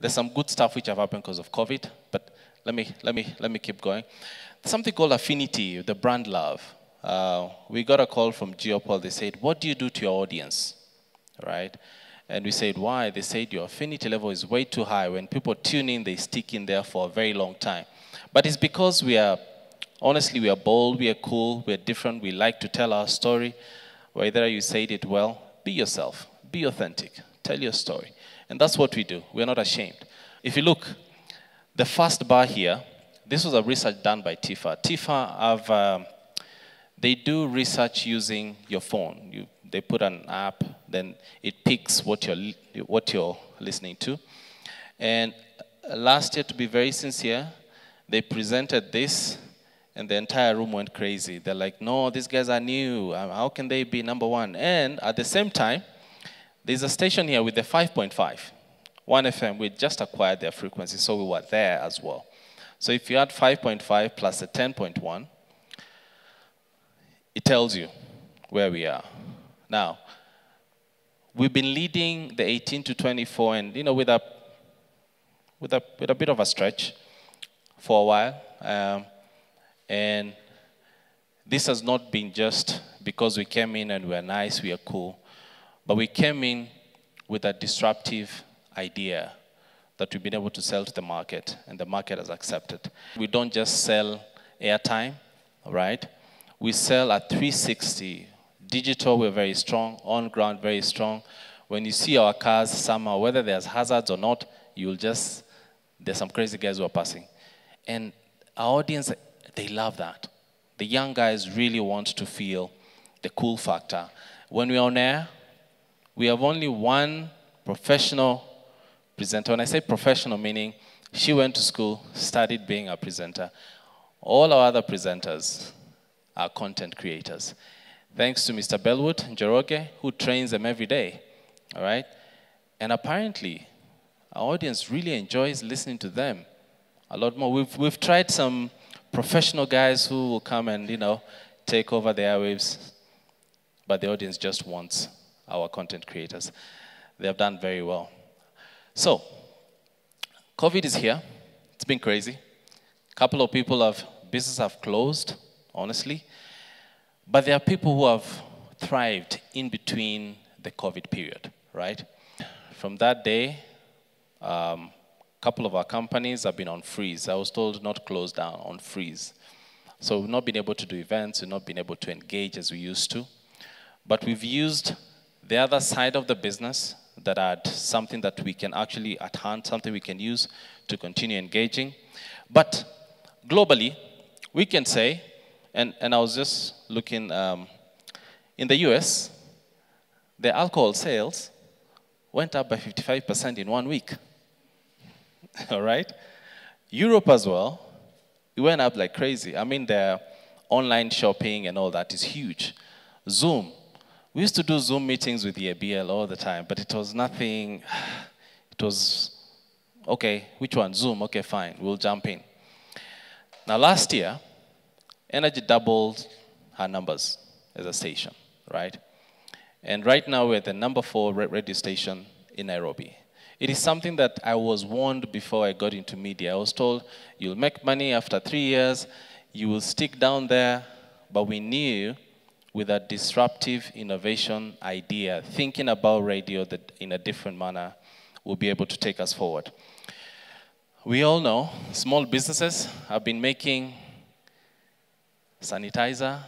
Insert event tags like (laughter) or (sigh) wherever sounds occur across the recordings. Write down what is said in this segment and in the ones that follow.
There's some good stuff which have happened because of COVID, but let me, let me, let me keep going. Something called affinity, the brand love. Uh, we got a call from GeoPoll. They said, what do you do to your audience? Right? And we said, why? They said, your affinity level is way too high. When people tune in, they stick in there for a very long time. But it's because we are, honestly, we are bold, we are cool, we are different, we like to tell our story. Whether you said it well, be yourself, be authentic, tell your story. And that's what we do. We're not ashamed. If you look, the first bar here, this was a research done by TIFA. TIFA have, um, they do research using your phone. You, they put an app, then it picks what you're, what you're listening to. And last year, to be very sincere, they presented this, and the entire room went crazy. They're like, no, these guys are new. How can they be number one? And at the same time, there's a station here with the 5.5, 1FM. We just acquired their frequency, so we were there as well. So if you add 5.5 plus the 10.1, it tells you where we are. Now, we've been leading the 18 to 24, and you know, with a with a with a bit of a stretch for a while, um, and this has not been just because we came in and we're nice, we are cool. But we came in with a disruptive idea that we've been able to sell to the market, and the market has accepted. We don't just sell airtime, right? We sell at 360. Digital, we're very strong. On ground, very strong. When you see our cars somehow, whether there's hazards or not, you'll just, there's some crazy guys who are passing. And our audience, they love that. The young guys really want to feel the cool factor. When we're on air, we have only one professional presenter. When I say professional, meaning she went to school, studied being a presenter. All our other presenters are content creators. Thanks to Mr. Bellwood Njoroge, who trains them every day. All right? And apparently, our audience really enjoys listening to them a lot more. We've, we've tried some professional guys who will come and, you know, take over the airwaves, but the audience just wants our content creators. They have done very well. So, COVID is here. It's been crazy. A couple of people have, businesses have closed, honestly. But there are people who have thrived in between the COVID period, right? From that day, a um, couple of our companies have been on freeze. I was told not close down, on freeze. So we've not been able to do events, we've not been able to engage as we used to. But we've used the other side of the business that had something that we can actually at hand, something we can use to continue engaging. But globally, we can say, and, and I was just looking, um, in the US, the alcohol sales went up by 55% in one week. (laughs) All right? Europe as well, it went up like crazy. I mean, their online shopping and all that is huge. Zoom, we used to do Zoom meetings with the ABL all the time, but it was nothing. (sighs) It was, okay, which one? Zoom, okay, fine, we'll jump in. Now, last year, NRG doubled her numbers as a station, right? And right now, we're the number four radio station in Nairobi. It is something that I was warned before I got into media. I was told, you'll make money after three years, you will stick down there, but we knew with a disruptive innovation idea, thinking about radio that in a different manner will be able to take us forward. We all know small businesses have been making sanitizer.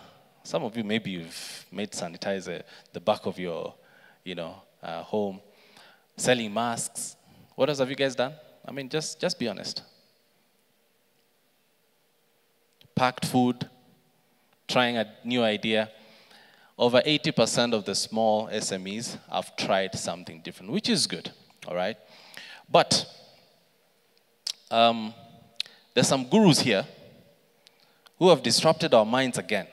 Some of you maybe you've made sanitizer the back of your, you know, uh, home, selling masks. What else have you guys done? I mean, just just be honest. Packed food, trying a new idea over 80% of the small SMEs have tried something different, which is good, all right? But um, there's some gurus here who have disrupted our minds again,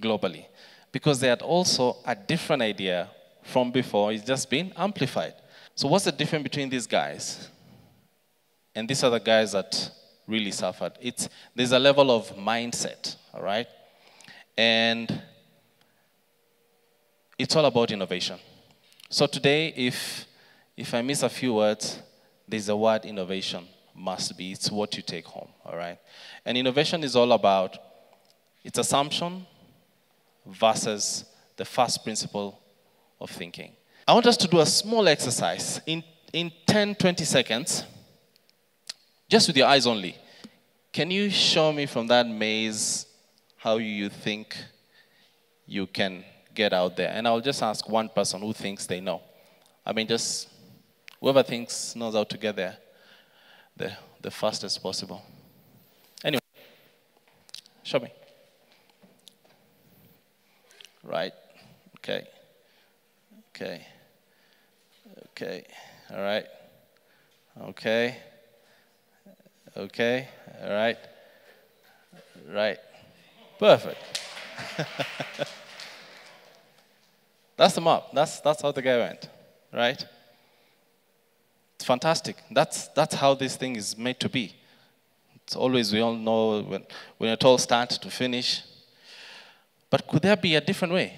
globally, because they had also a different idea from before, it's just been amplified. So, what's the difference between these guys and these other guys that really suffered? It's, there's a level of mindset, all right? And it's all about innovation. So today, if, if I miss a few words, there's a word innovation must be. It's what you take home, all right? And innovation is all about its assumption versus the first principle of thinking. I want us to do a small exercise in, in 10, 20 seconds, just with your eyes only. Can you show me from that maze how you think you can get out there? And I'll just ask one person who thinks they know. I mean, just whoever thinks knows how to get there the, the fastest possible. Anyway, show me. Right. Okay. Okay. Okay. All right. Okay. Okay. All right. Right. Perfect. (laughs) that's the map. That's, that's how the guy went. Right? It's fantastic. That's, that's how this thing is made to be. It's always, we all know when, when you're told start to finish. But could there be a different way?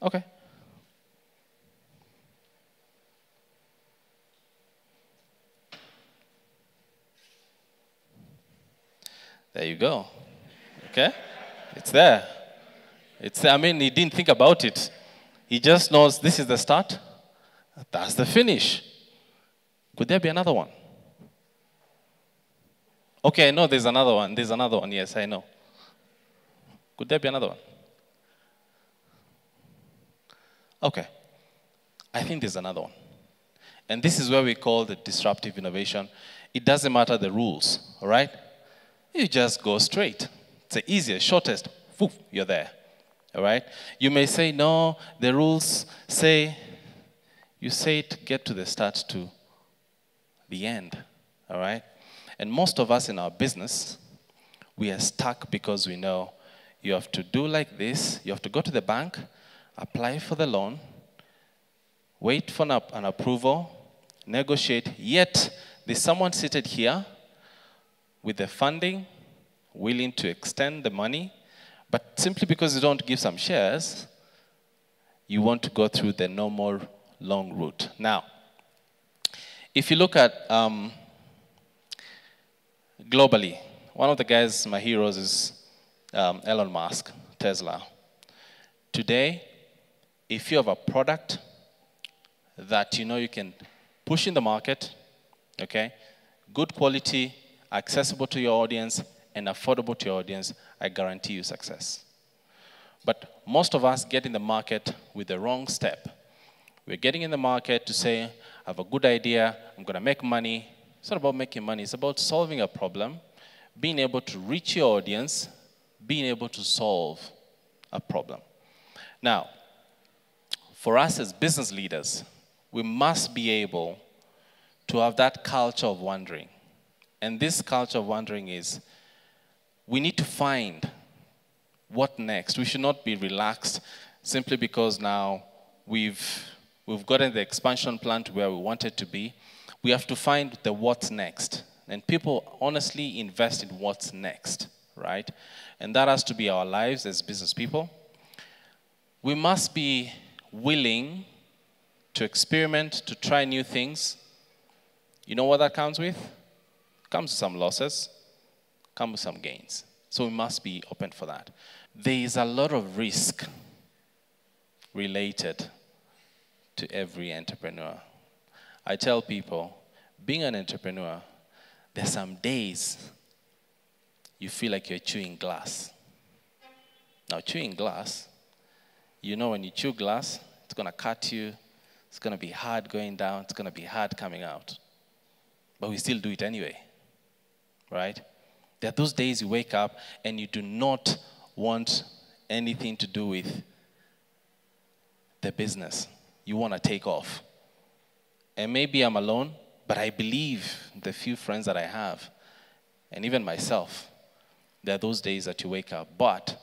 Okay. There you go. Okay? It's there. It's I mean, he didn't think about it. He just knows this is the start, that's the finish. Could there be another one? Okay, I know there's another one. There's another one. Yes, I know. Could there be another one? Okay. I think there's another one. And this is where we call the disruptive innovation. It doesn't matter the rules, all right? You just go straight. It's the easiest, shortest. Woof, you're there. All right? You may say, no, the rules say, you say it, get to the start to the end. All right? And most of us in our business, we are stuck because we know you have to do like this. You have to go to the bank, apply for the loan, wait for an approval, negotiate. Yet, there's someone seated here with the funding, willing to extend the money, but simply because you don't give some shares, you want to go through the normal long route. Now, if you look at um, globally, one of the guys, my heroes, is um, Elon Musk, Tesla. Today, if you have a product that you know you can push in the market, okay, good quality, accessible to your audience, and affordable to your audience, I guarantee you success. But most of us get in the market with the wrong step. We're getting in the market to say, I have a good idea, I'm going to make money. It's not about making money, it's about solving a problem, being able to reach your audience, being able to solve a problem. Now, for us as business leaders, we must be able to have that culture of wondering. And this culture of wondering is we need to find what next. We should not be relaxed simply because now we've, we've gotten the expansion plan to where we want it to be. We have to find the what's next. And people honestly invest in what's next, right? And that has to be our lives as business people. We must be willing to experiment, to try new things. You know what that comes with? Comes with some losses, some gains. So we must be open for that. There is a lot of risk related to every entrepreneur. I tell people, being an entrepreneur, there's some days you feel like you're chewing glass. Now, chewing glass, you know when you chew glass, it's going to cut you, it's going to be hard going down, it's going to be hard coming out. But we still do it anyway, right? There are those days you wake up and you do not want anything to do with the business. You want to take off. And maybe I'm alone, but I believe the few friends that I have, and even myself, there are those days that you wake up. But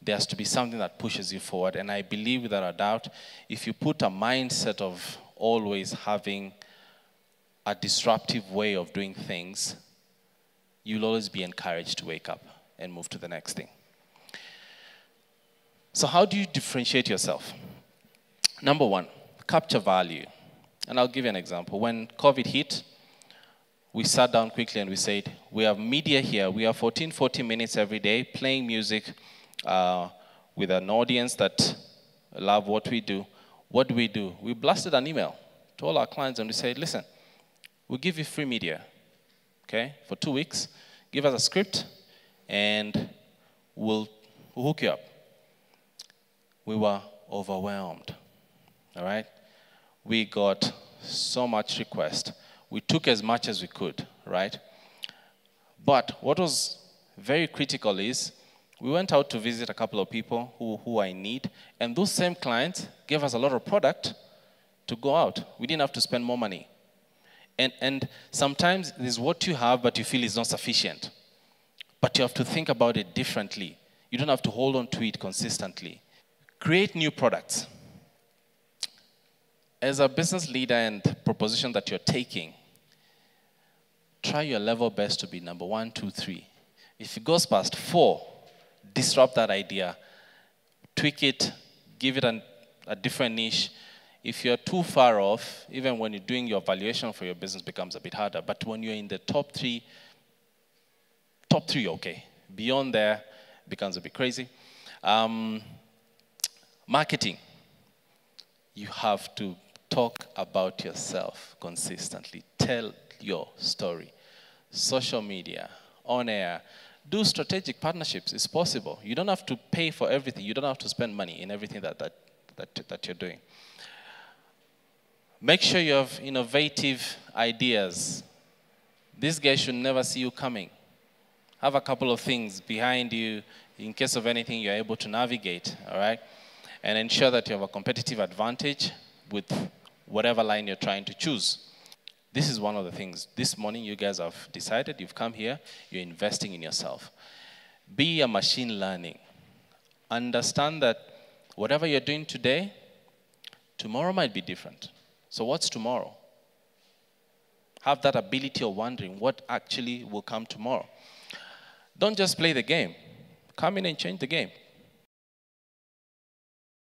there has to be something that pushes you forward. And I believe without a doubt, if you put a mindset of always having a disruptive way of doing things, you'll always be encouraged to wake up and move to the next thing. So, how do you differentiate yourself? Number one, capture value. And I'll give you an example. When COVID hit, we sat down quickly and we said, we have media here. We have 14, 14 minutes every day playing music uh, with an audience that love what we do. What do we do? We blasted an email to all our clients and we said, listen, we'll give you free media, okay, for two weeks. Give us a script and we'll, we'll hook you up. We were overwhelmed, all right? We got so much request we took as much as we could, right? But what was very critical is we went out to visit a couple of people who, who in need, and those same clients gave us a lot of product to go out. We didn't have to spend more money. And, and sometimes there's what you have, but you feel is not sufficient. But you have to think about it differently. You don't have to hold on to it consistently. Create new products. As a business leader and proposition that you're taking, try your level best to be number one, two, three. If it goes past four, disrupt that idea, tweak it, give it an, a different niche. If you're too far off, even when you're doing your valuation for your business becomes a bit harder. But when you're in the top three, top three, okay. Beyond there, becomes a bit crazy. Um, marketing. You have to talk about yourself consistently. Tell your story. Social media, on air, do strategic partnerships. It's possible. You don't have to pay for everything. You don't have to spend money in everything that, that, that, that you're doing. Make sure you have innovative ideas. These guys should never see you coming. Have a couple of things behind you in case of anything you're able to navigate, all right? And ensure that you have a competitive advantage with whatever line you're trying to choose. This is one of the things. This morning, you guys have decided, you've come here, you're investing in yourself. Be a machine learning. Understand that whatever you're doing today, tomorrow might be different. So, what's tomorrow? Have that ability of wondering what actually will come tomorrow. Don't just play the game, come in and change the game.